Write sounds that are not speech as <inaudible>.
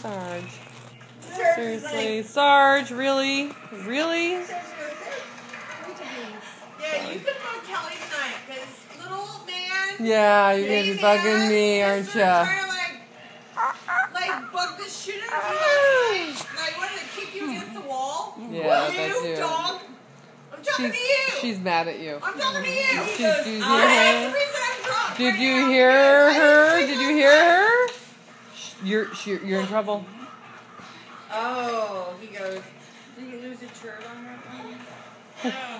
Sarge. Sarge Seriously, Sarge, really? Really? like- Yeah, you can bug Kelly tonight, because little man. Yeah, you're gonna be bugging me, aren't just ya? trying to, like, bug the shit out of you. Like, wanted to kick you against the wall. Yeah, you that's you. dog. I'm talking She's to you. she's mad at you. I'm talking to you. Did you hear her? I'm Did you hear her? Did you hear her? You're she- you're in trouble. Oh, he goes. Did you lose a turd on her? <laughs>